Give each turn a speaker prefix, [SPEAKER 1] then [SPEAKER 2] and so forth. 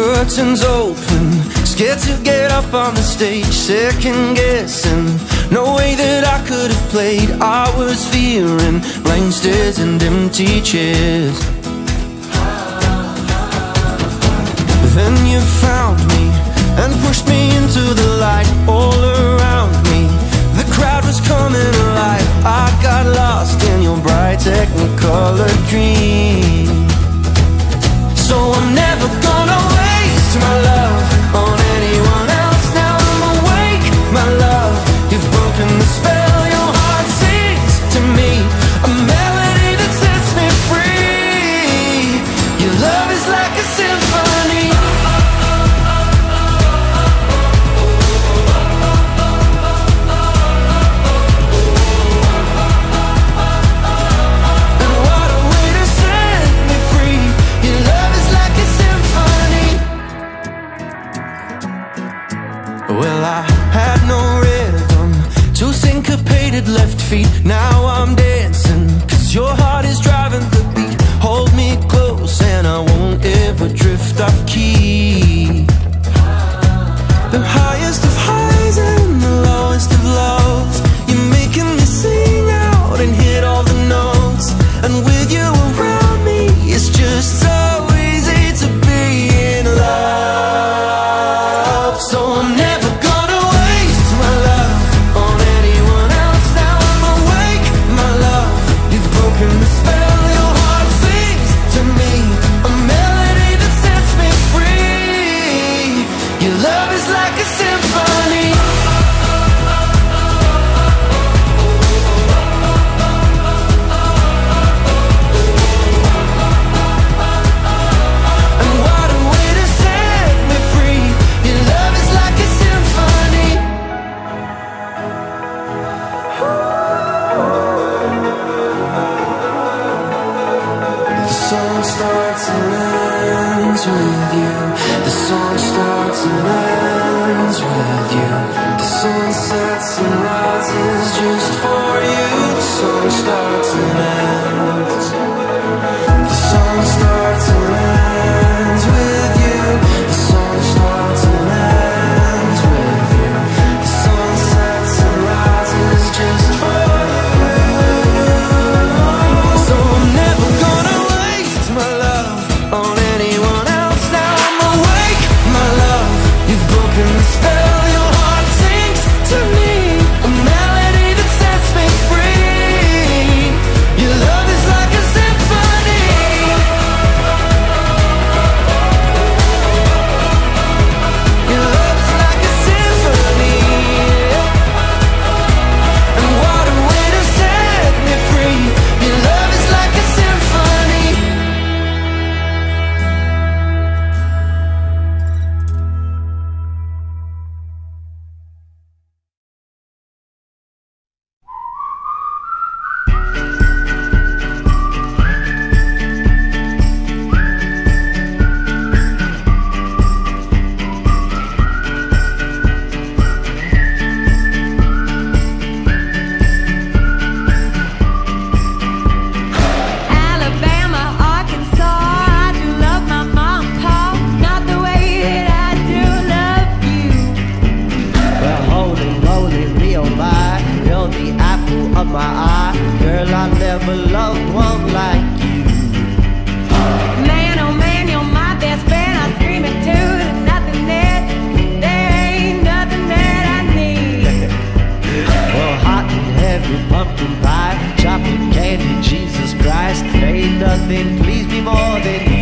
[SPEAKER 1] curtains open Scared to get up on the stage Second guessing. No way that I could have played I was fearing Blank stares and empty chairs. Then you found me And pushed me into the Well, I had no rhythm. Two syncopated left feet. Now I'm dancing. Cause your heart is driving the beat. Hold me song starts and ends with you. The sun sets and
[SPEAKER 2] Girl, I never loved one like you.
[SPEAKER 3] Man, oh man, you're my best friend. I too. There's nothing. There ain't nothing that I need.
[SPEAKER 2] well, hot and heavy, pumpkin pie, chocolate candy, Jesus Christ. Ain't nothing please me more than you.